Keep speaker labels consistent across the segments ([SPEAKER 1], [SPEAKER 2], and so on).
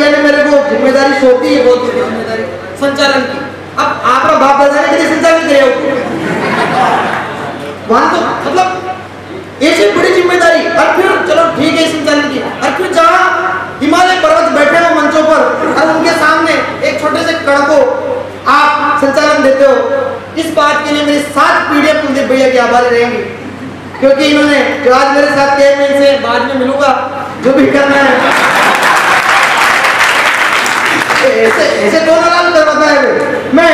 [SPEAKER 1] भैया ने मेरे को ज़िम्मेदारी सौंपी है, बहुत ज़िम्मेदारी। संचालन की। अब आपका बाप दादा ने कभी संचालन किया वहाँ तो मतलब ऐसी बड़ी ज़िम्मेदारी। और फिर चलो ठीक है, संचालन की। और फिर जहाँ हिमालय पर्वत बैठे हो मंचों पर, और उनके सामने एक छोटे से कण को आप संचालन देते हो। इस बात के लिए मेरी सात पीढ़ियाँ कुलदीप भैया की आभारी रहेंगी। क्योंकि इन्होंने जो आज मेरे साथ किए मैं इनसे बाद में मिलूँगा। जो भी करना है। ऐसे ऐसे कौन आराम करवाता है मैं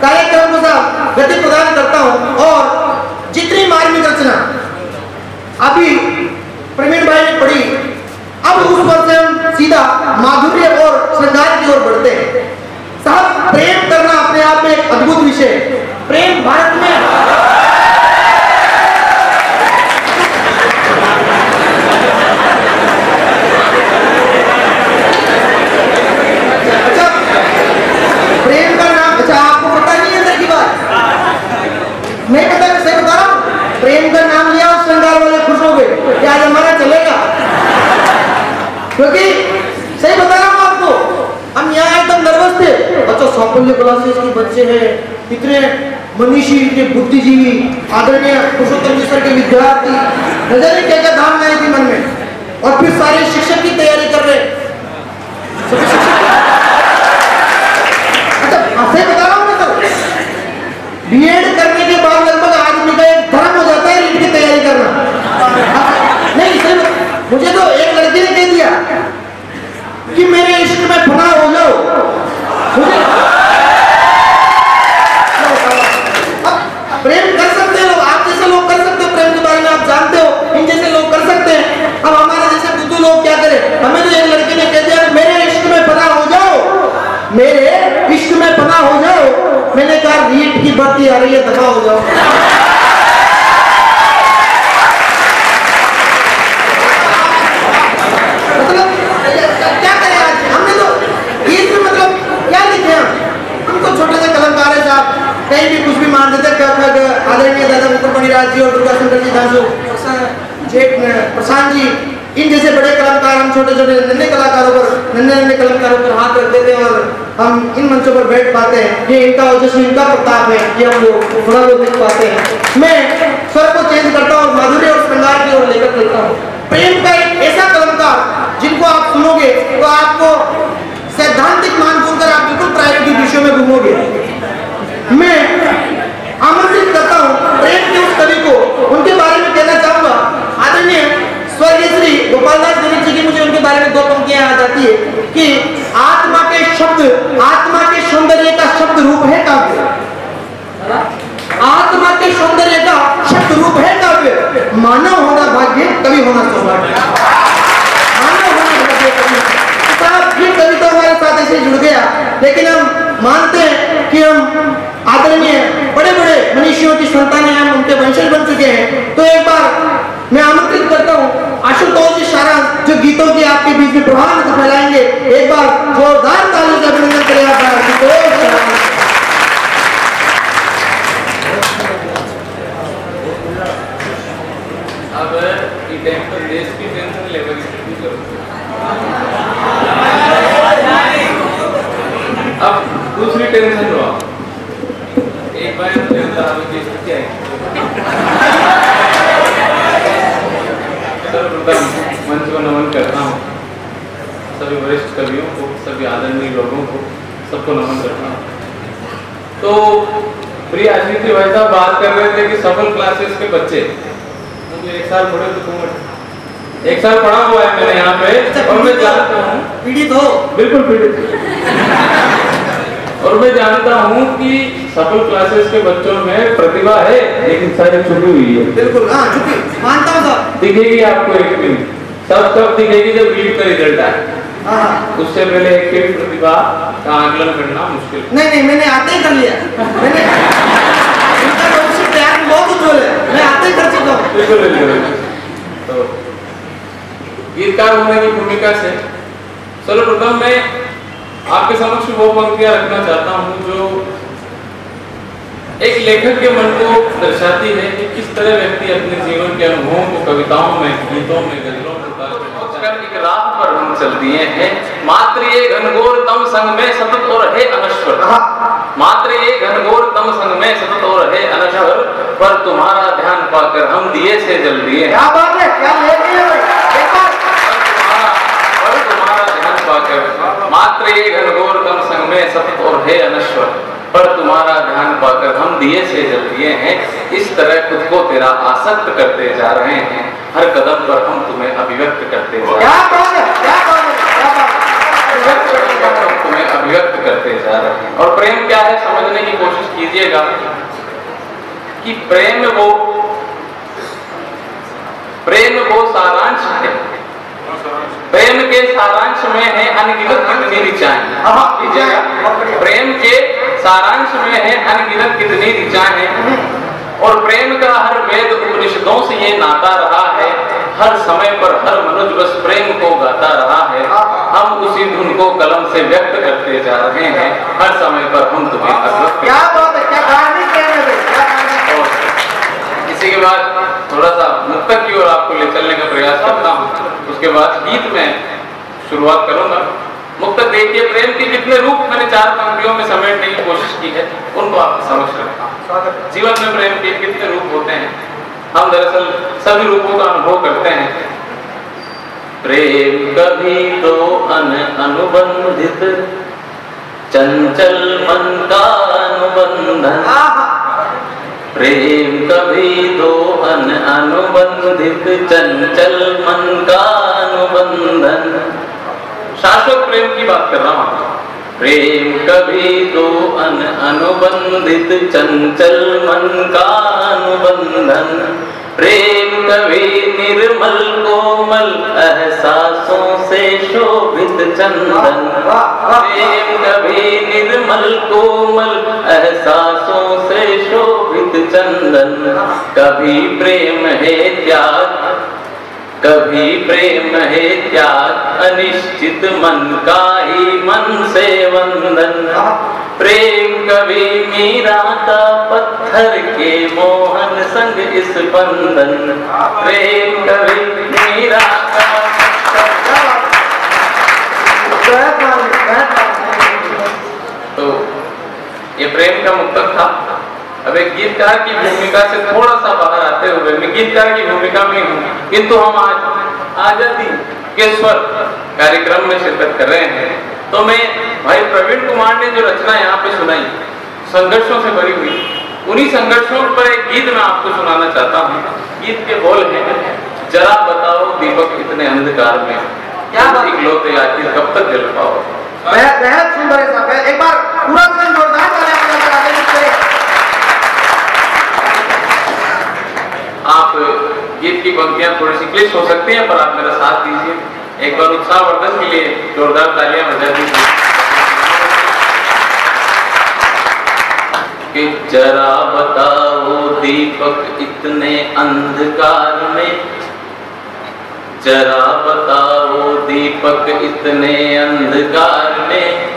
[SPEAKER 1] कार्यक्रम को साथ गति प्रदान करता हूँ और जितनी मार्मिक रचना, अभी प्रवीण भाई ने पढ़ी, अब उस पर से हम सीधा माधुर्य और श्रृंगार की ओर बढ़ते हैं। साहब, प्रेम करना अपने आप में एक अद्भुत विषय प्रेम भारत में अच्छा प्रेम का नाम अच्छा आपको पता नहीं है अंदर की बात नहीं पता मैं सही बता रहा हूँ प्रेम का नाम लिया और श्रृंगार वाले खुश हो गए क्या जमाना चलेगा क्योंकि सही बता रहा हूँ आपको हम यहाँ एकदम नर्वस थे अच्छा सौपल्य क्लासेस के बच्चे हैं, इतने मनीषी, इतने बुद्धिजीवी, आदरणीय पुरुषोत्तम सर के विद्यार्थी, नज़र क्या क्या धाम आई थी मन में? और फिर सारे शिक्षक की तैयारी कर रहे शिक्षक अच्छा ऐसे बता रहा हूँ मैं सर बीएड करने के बाद लगभग आदमी का एक धर्म हो जाता है रीट की तैयारी करना नहीं सही बता- मुझे तो एक लड़की ने कह दिया कि मेरे इश्क में फना हो जाओ मुझे अब प्रेम कर सकते हैं लोग आप जैसे लोग कर सकते हो प्रेम के बारे में आप जानते हो इन जैसे लोग कर सकते हैं अब हमारे जैसे बुद्धू लोग क्या करें हमें तो एक लड़की ने कह दिया मेरे इश्क में फना हो जाओ मेरे इश्क में फना हो जाओ मैंने कहा रीट की बत्ती आ रही है दफ़ा हो? जाओ कहीं भी कुछ भी मान देते आदरणीय दादा मणिराज जी और दुर्गा जी प्रशांत जी, इन जैसे बड़े कलाकार, हम छोटे छोटे नन्हे कलाकारों पर नन्हे नन्हे कलाकारों पर हाथ रख देते हैं और हम इन मंचों पर बैठ पाते हैं ये इनका ओजस्वी इनका प्रताप है, ये हम लोग थोड़ा बहुत देख पाते हैं। मैं स्वर को चेंज करता हूँ माधुर्य और श्रृंगार की ओर लेकर चलता हूँ। प्रेम का एक ऐसा कलमकार जिनको आप सुनोगे तो आपको सैद्धांतिक मान सुनकर आप बिल्कुल प्रायोगिक विषयों में घूमोगे। मैं आमंत्रित करता हूँ प्रेम के उस कवि को, उनके बारे में कहना चाहूँगा। आदरणीय स्वर्गीय श्री दिलीप जी की मुझे उनके बारे में दो पंक्तियाँ याद आती है कि आत्मा के शब्द आत्मा के सौंदर्य का शब्द रूप है काव्य आत्मा के सौंदर्य का शब्द रूप है काव्य मानव होना भाग्य कवि होना सौभाग्य। जुड़ गया। लेकिन हम मानते हैं कि हम आदरणीय बड़े बड़े मनीषियों की संतान हैं हम उनके वंशज बन चुके हैं। तो एक बार मैं आमंत्रित करता हूँ, आशुतोष जी सारा जो गीतों की आपके बीच में प्रभाव फैलाएँगे। एक बार जोरदार ताली से अभिनंदन करें आशुतोष
[SPEAKER 2] दूसरी टेंशन लो एक बार मुझे हमें की स्थिति आई सर्वप्रथम मंच को नमन करता हूँ. सभी वरिष्ठ कवियों को सभी आदरणीय लोगों को सबको नमन करता हूँ. तो प्रिय अजीत भाई साहब बात कर रहे थे कि सफल क्लासेस के बच्चे। मुझे एक साल पढ़े तो एक साल पढ़ा हुआ है मैंने यहाँ पे और मैं जानता हूँ।
[SPEAKER 1] पीड़ित हो।
[SPEAKER 2] बिल्कुल पीड़ित। और मैं जानता हूँ कि सफल क्लासेस के बच्चों में प्रतिभा है लेकिन शायद छुपी हुई है।
[SPEAKER 1] बिल्कुल। हाँ चुकी मानता हूँ
[SPEAKER 2] दिखेगी आपको एक दिन तब तब दिखेगी जब लीड का रिज़ल्ट आए।
[SPEAKER 1] हाँ हाँ।
[SPEAKER 2] उससे पहले एक की प्रतिभा का आकलन करना मुश्किल।
[SPEAKER 1] नहीं नहीं मैंने आते ही कर लिया। मैंने इनका भविष्य तैयार बहुत उज्जवल है।
[SPEAKER 2] बिल्कुल बिल्कुल। तो गीतकार होने की भूमिका से। सर्वप्रथम मैं आपके समक्ष वो पंक्तियाँ रखना चाहता हूँ जो एक लेखक के मन को दर्शाती है कि किस तरह व्यक्ति अपने जीवन के अनुभवों को कविताओं में गीतों में गजलों में एक राह पर हम चल दिए हैं। मात्र ये घनघोर तम संग में सतत और है अनश्वर। मात्र ये घनघोर तम संग में सतत और है अनश्वर पर तुम्हारा ध्यान पाकर हम दिए से जल दिए हैं।
[SPEAKER 1] क्या बात है? क्या लेके हैं भाई एक बार
[SPEAKER 2] पर तुम्हारा ध्यान पाकर मात्र ये घनघोर तम संग में सतत और है अनश्वर पर तुम्हारा ध्यान पाकर हम दिए से जल दिए हैं। इस तरह खुद को तेरा आसक्त करते जा रहे हैं। हर कदम पर हम तुम्हें अभिव्यक्त करते जा रहे हैं। तुम्हें अभिव्यक्त करते जा रहे हैं। और प्रेम क्या है? समझने की कोशिश कीजिएगा कि प्रेम वो प्रेम वो सारांश है। प्रेम के सारांश में है अनगिनत कितनी ऋचाएँ?
[SPEAKER 1] हाँ, बहुत बढ़िया।
[SPEAKER 2] प्रेम के सारांश में है अनगिनत कितनी ऋचाएँ और प्रेम का हर वेद उपनिषदों से ये नाता रहा है हर समय पर हर मनुष्य बस प्रेम को गाता रहा है। हम उसी धुन को कलम से व्यक्त करते जा रहे हैं हर समय पर हम तुम्हें
[SPEAKER 1] क्या बात है क्या है गाने
[SPEAKER 2] और इसी के बाद थोड़ा सा मुक्तक की ओर आपको ले चलने का प्रयास करता हूँ। उसके बाद गीत में शुरुआत करूँगा। मुक्तक देखिए प्रेम के कितने रूप मैंने चार पंक्तियों में समेटने की कोशिश की है उनको आपके समझ रखता हूँ। जीवन में प्रेम के कितने रूप होते हैं हम दरअसल सभी रूपों का अनुभव करते हैं। प्रेम कभी तो अन अनुबंधित चंचल मन का अनुबंधन। प्रेम कभी दो अन अनुबंधित चंचल मन का अनुबंधन। शाश्वत प्रेम की बात कर रहा हूँ प्रेम कभी दो अन अनुबंधित चंचल मन का अनुबंधन। प्रेम कभी निर्मल कोमल एहसासों से शोभित चंदन। प्रेम कभी निर्मल कोमल एहसासों से शोभित चंदन। कभी प्रेम है त्याग, कभी प्रेम है त्याग, अनिश्चित मन का ही मन से वंदन। प्रेम कभी मीरा का पत्थर के मोहन संग इस बंधन। प्रेम कभी मीरा का तो ये प्रेम का मुक्तक था। अब एक गीतकार की भूमिका से थोड़ा सा बाहर आते हुए, मैं गीतकार की भूमिका में हूँ, किंतु हम आज आज़ादी के स्वर कार्यक्रम में शिरकत कर रहे हैं। तो मैं भाई प्रवीण कुमार ने जो रचना यहाँ पे सुनाई संघर्षों से भरी हुई उन्हीं संघर्षों पर एक गीत मैं आपको सुनाना चाहता हूँ। गीत के बोल हैं जरा बताओ दीपक इतने अंधकार में
[SPEAKER 1] क्या
[SPEAKER 2] इकलौते आखिर कब तक जल पाओ?
[SPEAKER 1] बेहद सुंदर है साहब एक बार पूरा दिन जोरदार बढ़ते
[SPEAKER 2] आप गीत की पंक्तियाँ थोड़ी सी क्लिश हो सकती हैं पर आप मेरा साथ दीजिए। एक बार उत्साहवर्धन के लिए जोरदार तालियाँ बजा दीजिए। कि जरा बताओ दीपक इतने अंधकार में? जरा बताओ दीपक इतने अंधकार में?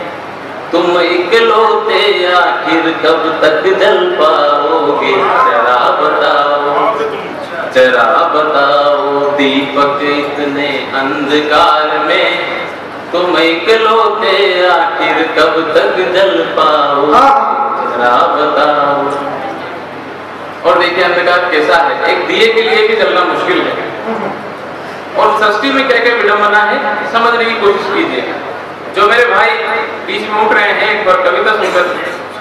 [SPEAKER 2] तुम इकलौते आखिर कब तक जल पाओगे? जरा बताओ दीपक इतने अंधकार में तुम इकलौते आखिर कब तक जल पाओ? जरा बताओ। और देखिए अंधकार कैसा है? एक दिए के लिए भी जलना मुश्किल है। और सृष्टि में क्या क्या विडम्बना है समझने की कोशिश कीजिए। जो मेरे भाई बीच में उठ रहे हैं एक बार कविता सुनकर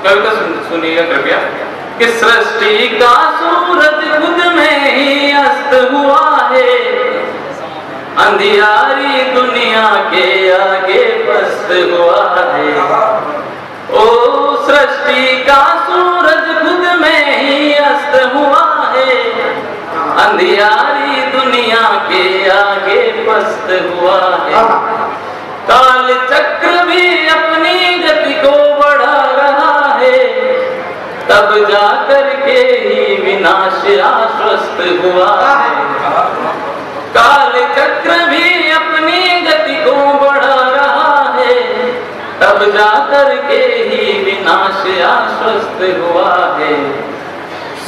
[SPEAKER 2] कविता सुनिएगा कृपया। कि सृष्टि का सूरज खुद में ही अस्त हुआ है। अंधियारी दुनिया के आगे पस्त हुआ है। ओ सृष्टि का सूरज खुद में ही अस्त हुआ है। अंधियारी दुनिया के आगे पस्त हुआ है। काल चक्र भी रहा है तब जा कर के ही विनाश आश्वस्त हुआ है। काल चक्र भी अपनी गति को बढ़ा रहा है। तब जाकर के ही विनाश आश्वस्त हुआ है।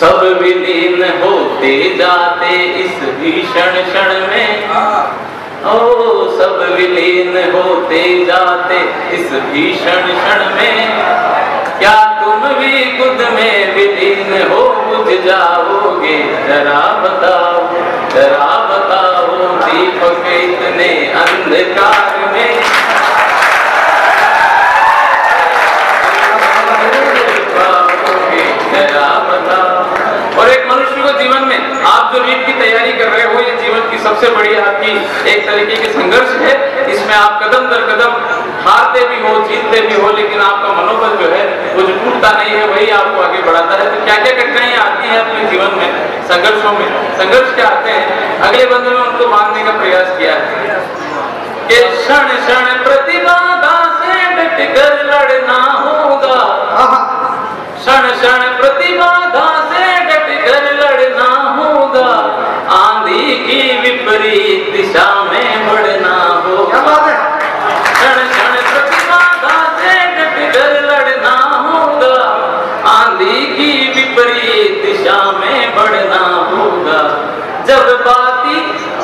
[SPEAKER 2] सब विलीन होते जाते इस भीषण क्षण में। ओ, सब विलीन होते जाते इस भीषण क्षण में। क्या भी खुद में विलीन हो बुझ जाओगे जरा बताओ जरा बताओ दीपक इतने अंधकार में पाओगे, जरा बताओ। और एक मनुष्य को जीवन में आप जो नीट की तैयारी कर रहे हो ये जीवन की सबसे बड़ी आपकी एक तरीके की संघर्ष है इसमें आप कदम दर कदम हारते भी हो जीतते भी हो लेकिन आपका मनोबल जो है वो जो टूटता नहीं है वही आपको आगे बढ़ाता है। तो क्या क्या कठिनाइयाँ आती हैं अपने जीवन में संघर्षों में? संघर्ष क्या आते हैं? अगले बंद में उनको मांगने का प्रयास किया है। कि क्षण क्षण प्रतिबाधा से डट कर लड़ना होगा। क्षण क्षण प्रतिबाधा से डट कर लड़ना होगा। आंधी की विपरीत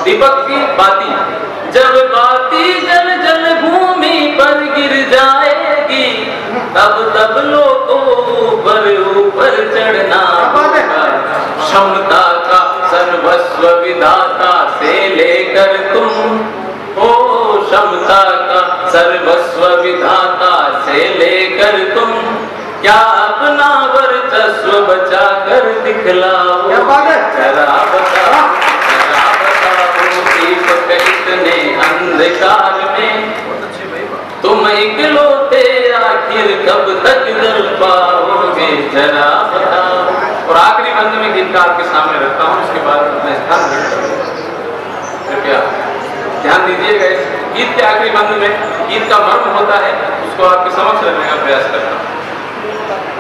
[SPEAKER 2] दीपक की बाती। जब बाती जल जल भूमि पर गिर जाएगी तब तब लोगों ऊपर ऊपर चढ़ना क्षमता का सर्वस्व विधाता से लेकर तुम ओ क्षमता का सर्वस्व विधाता से लेकर तुम। क्या अपना वर्चस्व बचा कर दिखलाओ? जरा बताओ अंधकार में। तुम इकलौते आखिर कब तक जल पाओगे? जरा बताओ। और आखिरी बंद में गीत का आपके सामने रखता हूँ उसके बाद अपना स्थान कृपया ध्यान दीजिएगा इस गीत के आखिरी बंद में। गीत का मर्म होता है उसको आपके समक्ष रखने का प्रयास करता हूँ।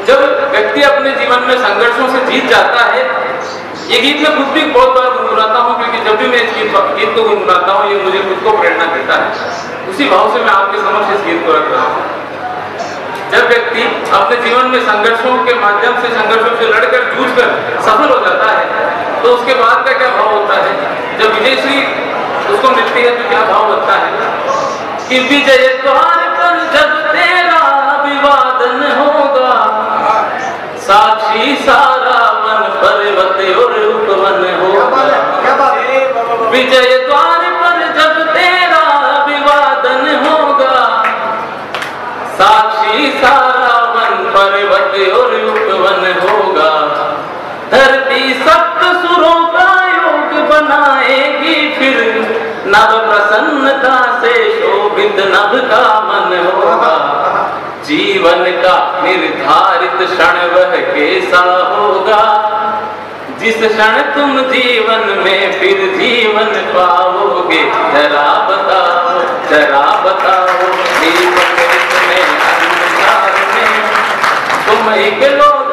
[SPEAKER 2] जब व्यक्ति अपने जीवन में संघर्षों से जीत जाता है ये गीत मैं खुद भी बहुत बार गुनगुनाता हूँ, क्योंकि जब भी मैं इस गीत गीत को गुनगुनाता हूँ, ये मुझे खुद को प्रेरणा देता है। उसी भाव से मैं आपके समक्ष इस गीत को रख रहा हूँ। जब व्यक्ति अपने जीवन में संघर्षों के माध्यम से संघर्षों से लड़कर जूझकर सफल हो जाता है तो उसके बाद का क्या भाव होता है? जब विजयश्री उसको मिलती है तो क्या भाव बनता है? कि विजय द्वार पर जब तेरा अभिवादन होगा, साक्षी सारा विजय द्वार पर जब तेरा अभिवादन होगा, साक्षी सारा वन पर्वत और उपवन होगा। धरती सप्त सुरों का योग बनाएगी फिर, नव प्रसन्नता से शोभित नभ का मन होगा। जीवन का निर्धारित क्षण वह कैसा होगा? जिस क्षण तुम जीवन में फिर जीवन पाओगे, जरा बताओ जरा बताओ जीवन में, तुम इकलौते